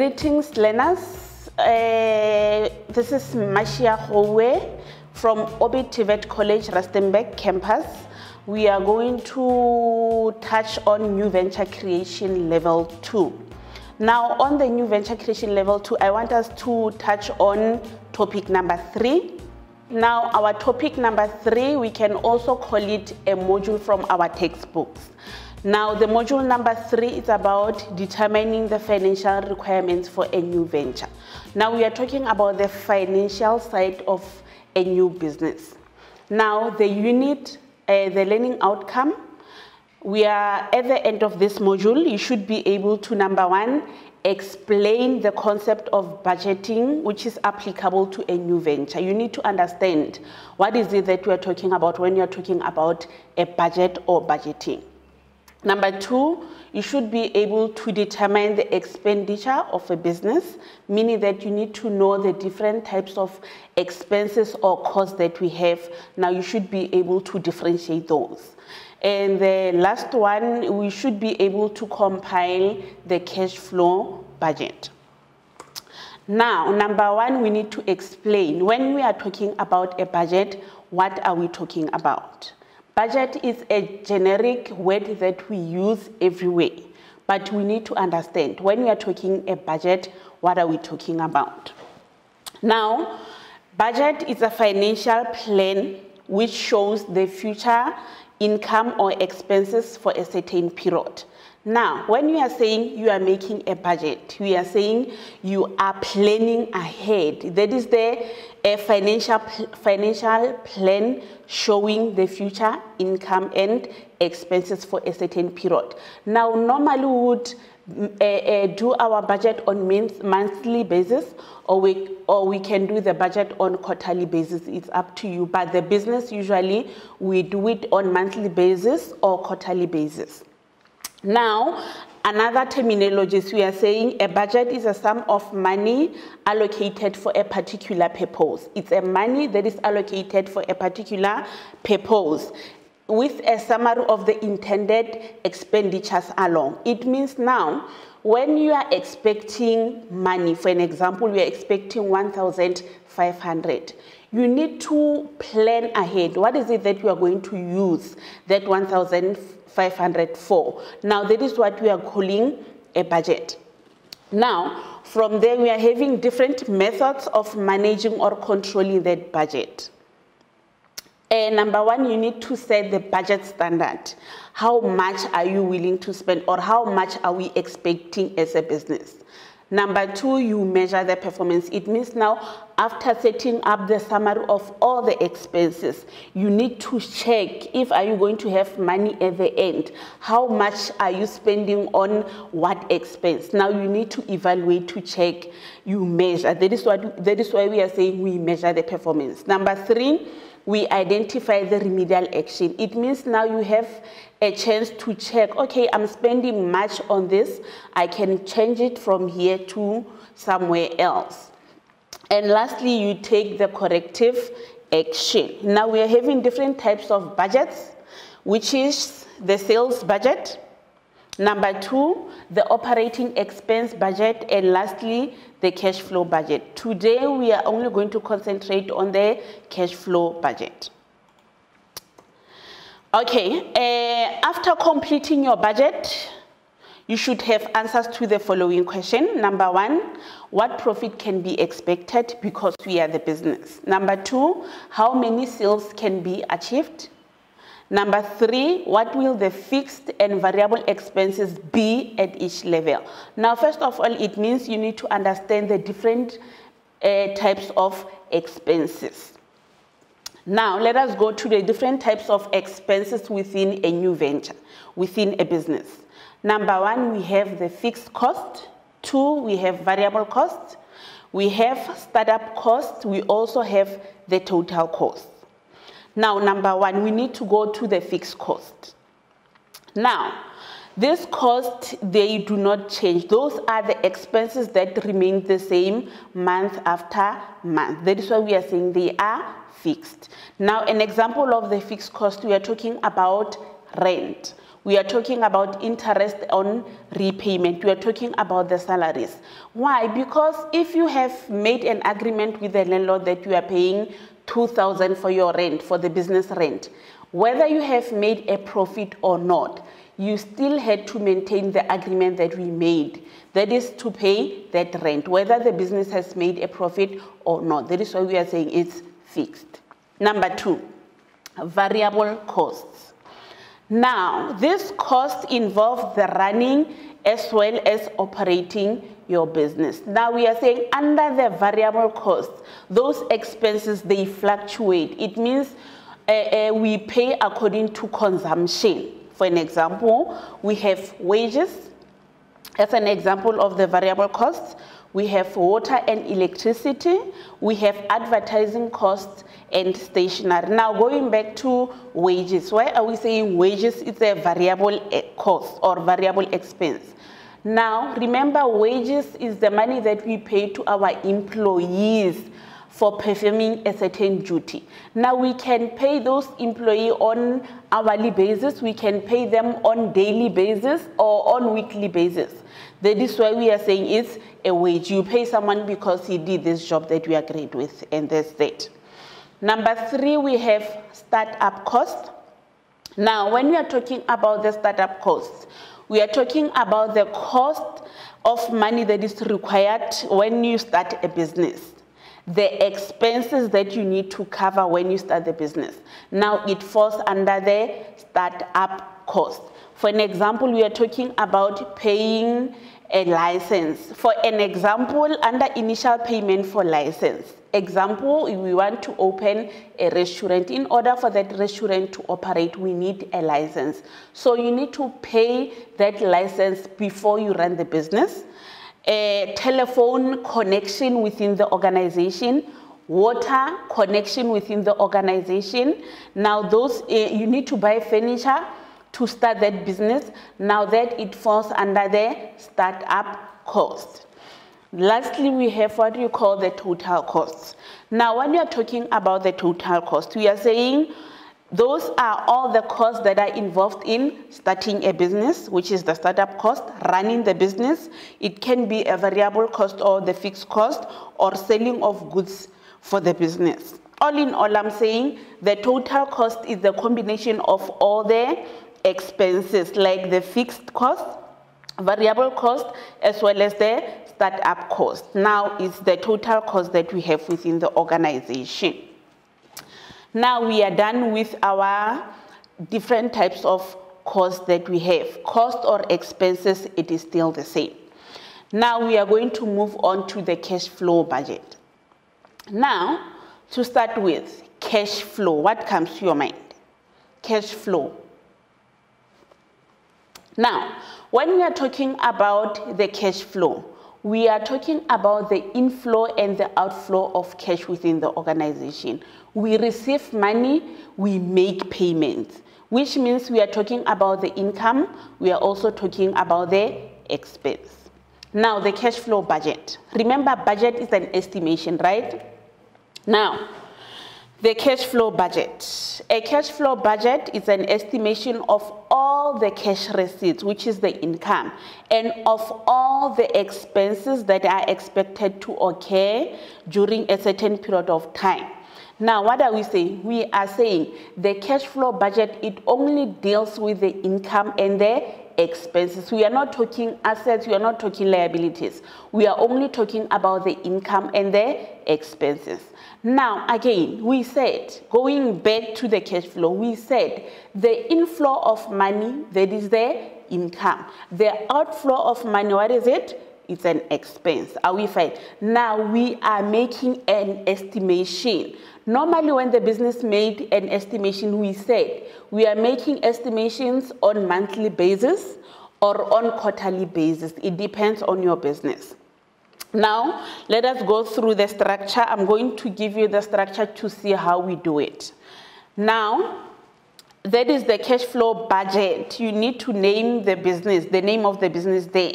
greetings, learners. Uh, this is Mashia Howe from Orbit TVET College, Rustenburg campus. We are going to touch on new venture creation level two. Now, on the new venture creation level two, I want us to touch on topic number three. Now, our topic number three, we can also call it a module from our textbooks. Now, the module number three is about determining the financial requirements for a new venture. Now, we are talking about the financial side of a new business. Now, the unit, uh, the learning outcome, we are at the end of this module. You should be able to, number one, explain the concept of budgeting, which is applicable to a new venture. You need to understand what is it that we are talking about when you're talking about a budget or budgeting. Number two, you should be able to determine the expenditure of a business, meaning that you need to know the different types of expenses or costs that we have. Now, you should be able to differentiate those. And the last one, we should be able to compile the cash flow budget. Now, number one, we need to explain when we are talking about a budget, what are we talking about? Budget is a generic word that we use everywhere, but we need to understand when we are talking a budget, what are we talking about? Now, budget is a financial plan which shows the future income or expenses for a certain period. Now, when you are saying you are making a budget, we are saying you are planning ahead. That is the a financial, financial plan showing the future income and expenses for a certain period. Now, normally we would uh, uh, do our budget on monthly basis or we, or we can do the budget on quarterly basis. It's up to you. But the business usually we do it on monthly basis or quarterly basis. Now, Another terminology we are saying a budget is a sum of money allocated for a particular purpose. It's a money that is allocated for a particular purpose with a summary of the intended expenditures along. It means now when you are expecting money, for an example, we are expecting 1,500 you need to plan ahead. What is it that you are going to use that 1,000 504. Now that is what we are calling a budget. Now, from there we are having different methods of managing or controlling that budget. Uh, number one, you need to set the budget standard. How much are you willing to spend or how much are we expecting as a business? Number two, you measure the performance. It means now, after setting up the summary of all the expenses, you need to check if are you going to have money at the end. How much are you spending on what expense? Now you need to evaluate to check, you measure. That is, what, that is why we are saying we measure the performance. Number three, we identify the remedial action. It means now you have a chance to check, okay, I'm spending much on this. I can change it from here to somewhere else. And lastly, you take the corrective action. Now we are having different types of budgets, which is the sales budget, Number two, the operating expense budget, and lastly, the cash flow budget. Today, we are only going to concentrate on the cash flow budget. Okay, uh, after completing your budget, you should have answers to the following question. Number one, what profit can be expected because we are the business? Number two, how many sales can be achieved? Number three, what will the fixed and variable expenses be at each level? Now, first of all, it means you need to understand the different uh, types of expenses. Now, let us go to the different types of expenses within a new venture, within a business. Number one, we have the fixed cost. Two, we have variable cost. We have startup cost. We also have the total cost. Now, number one, we need to go to the fixed cost. Now, this cost, they do not change. Those are the expenses that remain the same month after month. That is why we are saying they are fixed. Now, an example of the fixed cost, we are talking about rent. We are talking about interest on repayment. We are talking about the salaries. Why? Because if you have made an agreement with the landlord that you are paying 2000 for your rent, for the business rent, whether you have made a profit or not, you still had to maintain the agreement that we made. That is to pay that rent, whether the business has made a profit or not. That is why we are saying it's fixed. Number two, variable costs. Now, this cost involves the running as well as operating your business. Now we are saying under the variable costs, those expenses, they fluctuate. It means uh, uh, we pay according to consumption. For an example, we have wages as an example of the variable costs. We have water and electricity. We have advertising costs and stationary. Now going back to wages, why are we saying wages is a variable eh, cost or variable expense? Now remember wages is the money that we pay to our employees for performing a certain duty. Now we can pay those employees on hourly basis, we can pay them on daily basis or on weekly basis. That is why we are saying it's a wage. You pay someone because he did this job that we agreed with and that's that. Number three, we have startup costs. Now, when we are talking about the startup costs, we are talking about the cost of money that is required when you start a business the expenses that you need to cover when you start the business. Now it falls under the startup cost. For an example, we are talking about paying a license. For an example, under initial payment for license. Example, we want to open a restaurant. In order for that restaurant to operate, we need a license. So you need to pay that license before you run the business a telephone connection within the organization, water connection within the organization. Now those, uh, you need to buy furniture to start that business. Now that it falls under the startup cost. Lastly, we have what you call the total costs. Now, when you're talking about the total cost, we are saying those are all the costs that are involved in starting a business, which is the startup cost, running the business. It can be a variable cost or the fixed cost or selling of goods for the business. All in all, I'm saying the total cost is the combination of all the expenses like the fixed cost, variable cost, as well as the startup cost. Now it's the total cost that we have within the organization. Now we are done with our different types of costs that we have. Cost or expenses, it is still the same. Now we are going to move on to the cash flow budget. Now, to start with, cash flow. What comes to your mind? Cash flow. Now, when we are talking about the cash flow, we are talking about the inflow and the outflow of cash within the organization. We receive money, we make payments, which means we are talking about the income, we are also talking about the expense. Now, the cash flow budget. Remember, budget is an estimation, right? Now, the cash flow budget. A cash flow budget is an estimation of all the cash receipts, which is the income, and of all the expenses that are expected to occur during a certain period of time. Now, what are we saying? We are saying the cash flow budget, it only deals with the income and the expenses. We are not talking assets, we are not talking liabilities. We are only talking about the income and the expenses. Now, again, we said, going back to the cash flow, we said the inflow of money, that is the income. The outflow of money, what is it? It's an expense. Are we fine? Now we are making an estimation. Normally when the business made an estimation, we said we are making estimations on monthly basis or on quarterly basis. It depends on your business. Now, let us go through the structure. I'm going to give you the structure to see how we do it. Now, that is the cash flow budget. You need to name the business, the name of the business there.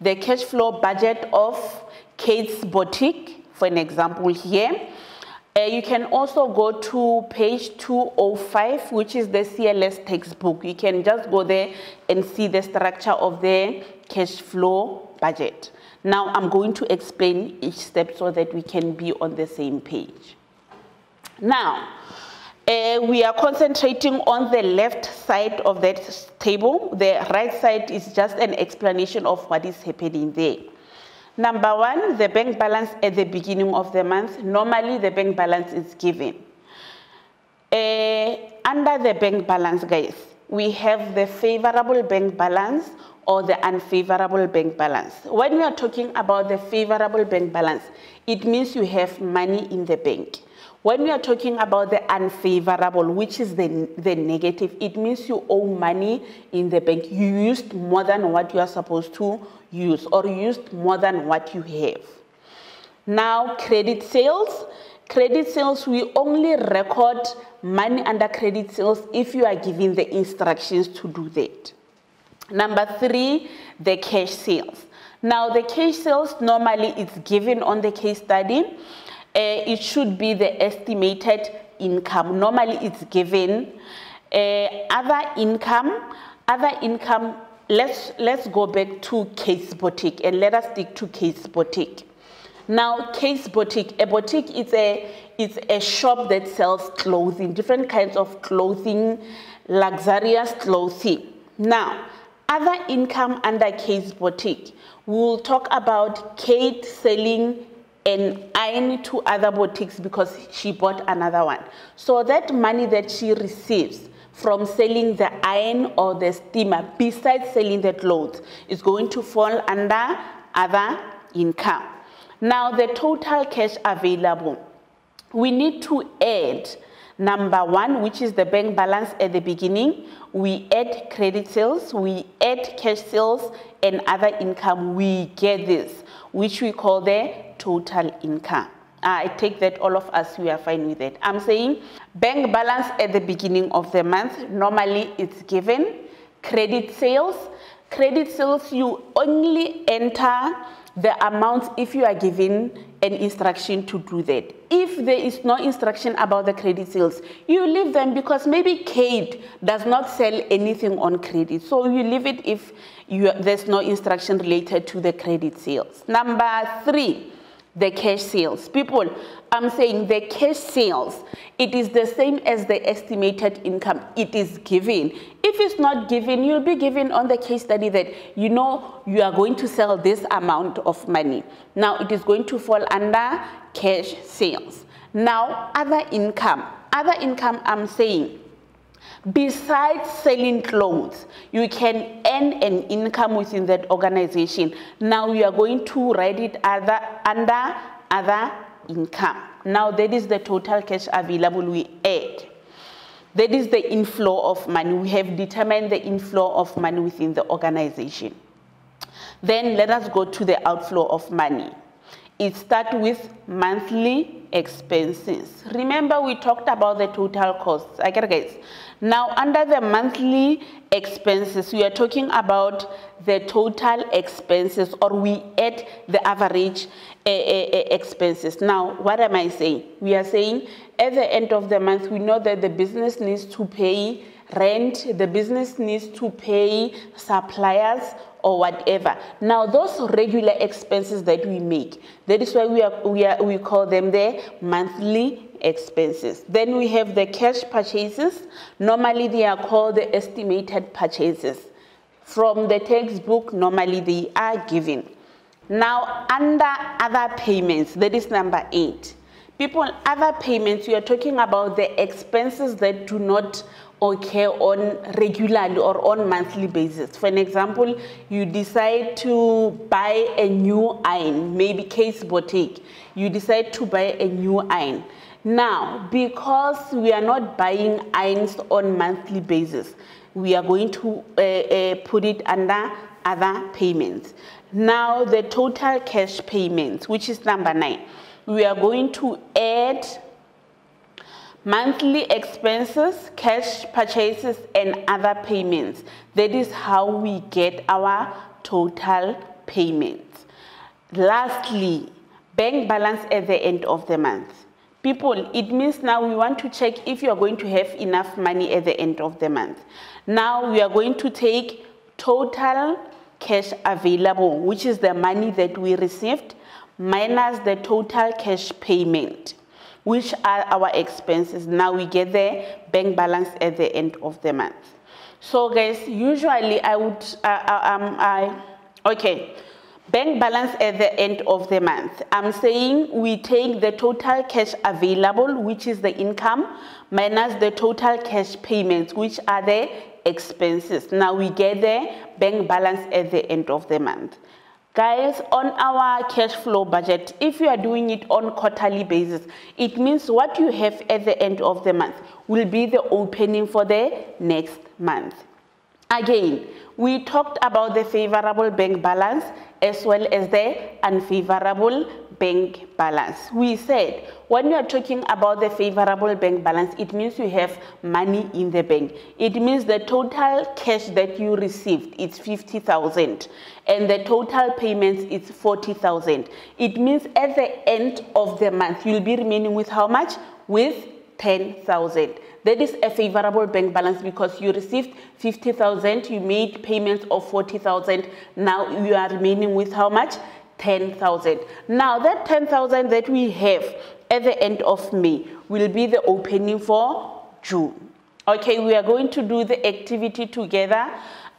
The cash flow budget of Kate's Boutique, for an example here. Uh, you can also go to page 205, which is the CLS textbook. You can just go there and see the structure of the cash flow budget. Now I'm going to explain each step so that we can be on the same page. Now, uh, we are concentrating on the left side of that table. The right side is just an explanation of what is happening there. Number one, the bank balance at the beginning of the month. Normally, the bank balance is given. Uh, under the bank balance, guys, we have the favorable bank balance or the unfavorable bank balance. When we are talking about the favorable bank balance, it means you have money in the bank. When we are talking about the unfavorable, which is the, the negative, it means you owe money in the bank. You used more than what you are supposed to use or used more than what you have. Now, credit sales. Credit sales, we only record money under credit sales if you are given the instructions to do that. Number three, the cash sales. Now, the cash sales normally is given on the case study it should be the estimated income. Normally it's given. Uh, other income, other income, let's, let's go back to Kate's Boutique and let us stick to Kate's Boutique. Now, Kate's Boutique, a boutique is a, it's a shop that sells clothing, different kinds of clothing, luxurious clothing. Now, other income under Kate's Boutique, we'll talk about Kate selling and iron to other boutiques because she bought another one. So that money that she receives from selling the iron or the steamer, besides selling the clothes, is going to fall under other income. Now the total cash available, we need to add number one, which is the bank balance at the beginning. We add credit sales, we add cash sales and other income. We get this, which we call the total income. Ah, I take that all of us, we are fine with it. I'm saying bank balance at the beginning of the month, normally it's given. Credit sales, credit sales, you only enter the amount if you are given an instruction to do that. If there is no instruction about the credit sales, you leave them because maybe Kate does not sell anything on credit. So you leave it if you, there's no instruction related to the credit sales. Number three, the cash sales. People, I'm saying the cash sales, it is the same as the estimated income. It is given. If it's not given, you'll be given on the case study that you know you are going to sell this amount of money. Now it is going to fall under cash sales. Now other income. Other income, I'm saying, Besides selling clothes, you can earn an income within that organization. Now you are going to write it other, under other income. Now that is the total cash available we add. That is the inflow of money. We have determined the inflow of money within the organization. Then let us go to the outflow of money. It starts with monthly expenses. Remember we talked about the total costs. I get it, guys. Now under the monthly expenses, we are talking about the total expenses or we add the average uh, uh, expenses. Now what am I saying? We are saying at the end of the month, we know that the business needs to pay rent, the business needs to pay suppliers or whatever. Now, those regular expenses that we make, that is why we, are, we, are, we call them the monthly expenses. Then we have the cash purchases. Normally, they are called the estimated purchases. From the textbook, normally they are given. Now, under other payments, that is number eight. People, other payments, we are talking about the expenses that do not occur on regularly or on monthly basis. For an example, you decide to buy a new iron, maybe Kate's boutique. You decide to buy a new iron. Now, because we are not buying irons on monthly basis, we are going to uh, uh, put it under other payments. Now, the total cash payments, which is number nine, we are going to add monthly expenses, cash purchases, and other payments. That is how we get our total payments. Lastly, bank balance at the end of the month. People, it means now we want to check if you are going to have enough money at the end of the month. Now we are going to take total cash available, which is the money that we received, minus the total cash payment, which are our expenses. Now we get the bank balance at the end of the month. So guys, usually I would, uh, uh um, I, okay, bank balance at the end of the month. I'm saying we take the total cash available, which is the income, minus the total cash payments, which are the expenses. Now we get the bank balance at the end of the month. Guys, on our cash flow budget, if you are doing it on quarterly basis, it means what you have at the end of the month will be the opening for the next month. Again, we talked about the favorable bank balance as well as the unfavorable bank balance. We said when you are talking about the favorable bank balance, it means you have money in the bank. It means the total cash that you received is 50,000 and the total payments is 40,000. It means at the end of the month, you'll be remaining with how much? With 10,000. That is a favorable bank balance because you received 50,000, you made payments of 40,000. Now you are remaining with how much? 10,000. Now that 10,000 that we have at the end of May will be the opening for June. Okay, we are going to do the activity together.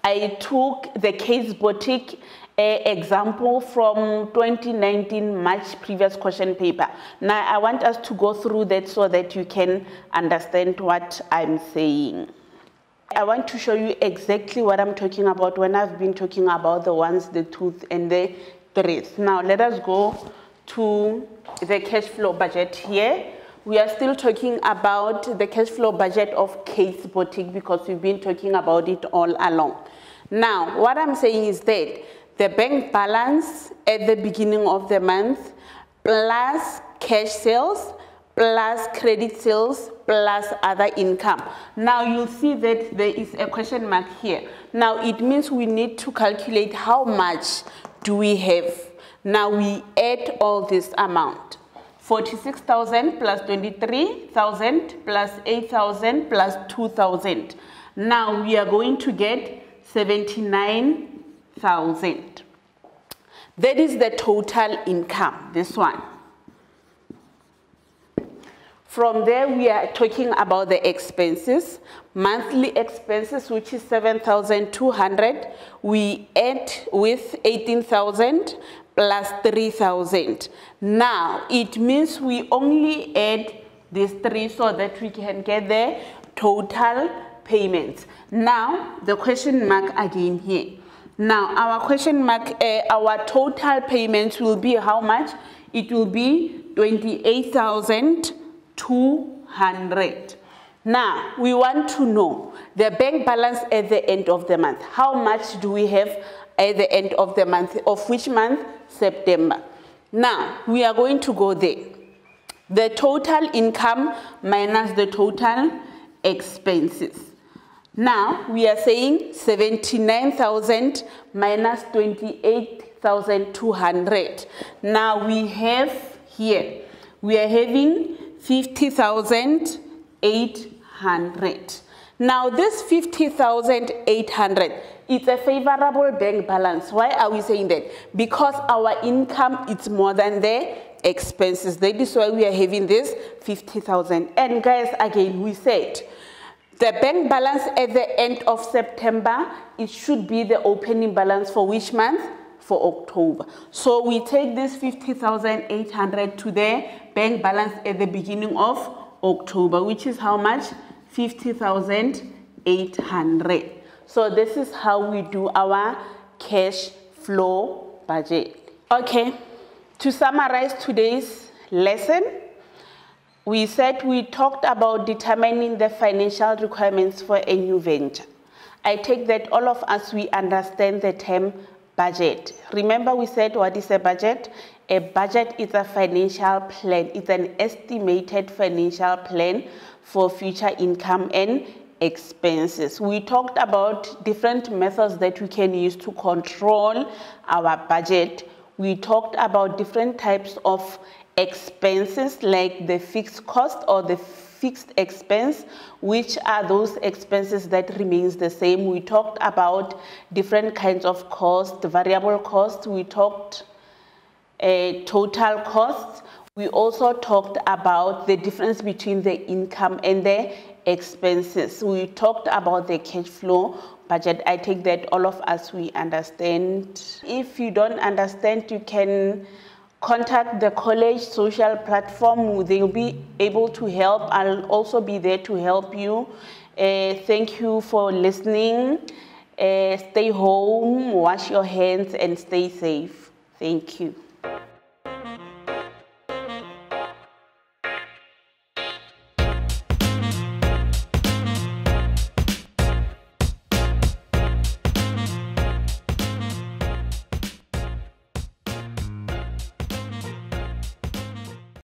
I took the Kate's boutique example from 2019 March previous question paper. Now I want us to go through that so that you can understand what I'm saying. I want to show you exactly what I'm talking about when I've been talking about the ones, the twos, and the threes. Now let us go to the cash flow budget here. We are still talking about the cash flow budget of Kate's Boutique because we've been talking about it all along. Now, what I'm saying is that the bank balance at the beginning of the month plus cash sales plus credit sales plus other income. Now you'll see that there is a question mark here. Now it means we need to calculate how much do we have. Now we add all this amount. 46,000 plus 23,000 plus 8,000 plus 2,000. Now we are going to get 79 thousand. That is the total income, this one. From there, we are talking about the expenses. Monthly expenses, which is 7,200. We add with 18,000 plus 3,000. Now, it means we only add these three so that we can get the total payments. Now, the question mark again here. Now, our question mark, uh, our total payments will be how much? It will be 28,200. Now, we want to know the bank balance at the end of the month. How much do we have at the end of the month? Of which month? September. Now, we are going to go there. The total income minus the total expenses. Now we are saying 79,000 minus 28,200. Now we have here, we are having 50,800. Now this 50,800 it's a favorable bank balance. Why are we saying that? Because our income is more than the expenses. That is why we are having this 50,000. And guys, again, we said the bank balance at the end of September, it should be the opening balance for which month? For October. So we take this 50,800 to the bank balance at the beginning of October, which is how much? 50,800. So this is how we do our cash flow budget. Okay, to summarize today's lesson, we said we talked about determining the financial requirements for a new venture. I take that all of us, we understand the term budget. Remember we said what is a budget? A budget is a financial plan. It's an estimated financial plan for future income and expenses. We talked about different methods that we can use to control our budget. We talked about different types of expenses like the fixed cost or the fixed expense, which are those expenses that remains the same. We talked about different kinds of cost, variable cost. We talked uh, total costs. We also talked about the difference between the income and the expenses. We talked about the cash flow budget. I take that all of us, we understand. If you don't understand, you can contact the college social platform. They'll be able to help. I'll also be there to help you. Uh, thank you for listening. Uh, stay home, wash your hands, and stay safe. Thank you.